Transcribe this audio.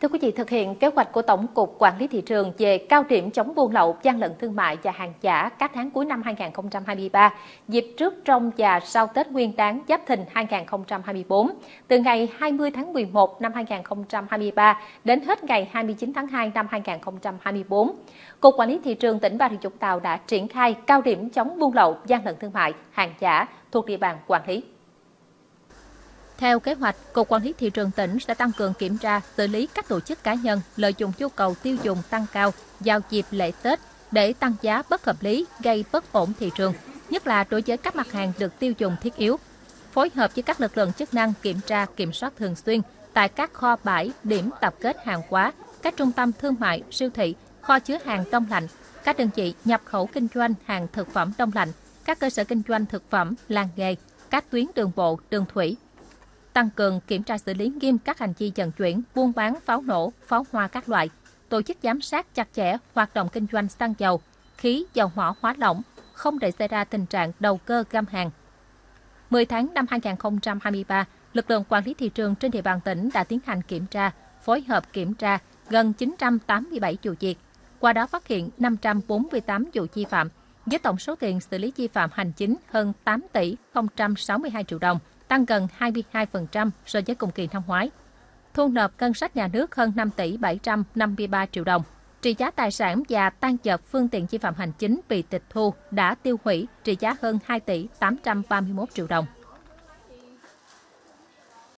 Thưa quý vị, thực hiện kế hoạch của Tổng cục Quản lý thị trường về cao điểm chống buôn lậu, gian lận thương mại và hàng giả các tháng cuối năm 2023, dịp trước trong và sau Tết Nguyên đán Giáp Thìn 2024, từ ngày 20 tháng 11 năm 2023 đến hết ngày 29 tháng 2 năm 2024, Cục Quản lý thị trường tỉnh Bà Rịa Vũng Tàu đã triển khai cao điểm chống buôn lậu, gian lận thương mại, hàng giả thuộc địa bàn quản lý. Theo kế hoạch, Cục Quản lý Thị trường tỉnh sẽ tăng cường kiểm tra, xử lý các tổ chức cá nhân lợi dụng nhu cầu tiêu dùng tăng cao vào dịp lễ Tết để tăng giá bất hợp lý, gây bất ổn thị trường, nhất là đối với các mặt hàng được tiêu dùng thiết yếu. Phối hợp với các lực lượng chức năng kiểm tra, kiểm soát thường xuyên tại các kho bãi, điểm tập kết hàng hóa, các trung tâm thương mại, siêu thị, kho chứa hàng đông lạnh, các đơn vị nhập khẩu kinh doanh hàng thực phẩm đông lạnh, các cơ sở kinh doanh thực phẩm, làng nghề, các tuyến đường bộ, đường thủy, tăng cường kiểm tra xử lý nghiêm các hành vi vận chuyển, buôn bán pháo nổ, pháo hoa các loại, tổ chức giám sát chặt chẽ hoạt động kinh doanh xăng dầu, khí, dầu hỏa hóa lỏng, không để xảy ra tình trạng đầu cơ găm hàng. 10 tháng năm 2023, lực lượng quản lý thị trường trên địa bàn tỉnh đã tiến hành kiểm tra, phối hợp kiểm tra gần 987 vụ việc. Qua đó phát hiện 548 vụ vi phạm, với tổng số tiền xử lý vi phạm hành chính hơn 8 tỷ 062 triệu đồng, tăng gần 22% so với cùng kỳ năm ngoái. Thu nộp ngân sách nhà nước hơn 5 tỷ 753 triệu đồng. Trị giá tài sản và tan vật phương tiện vi phạm hành chính bị tịch thu đã tiêu hủy trị giá hơn 2 tỷ 831 triệu đồng.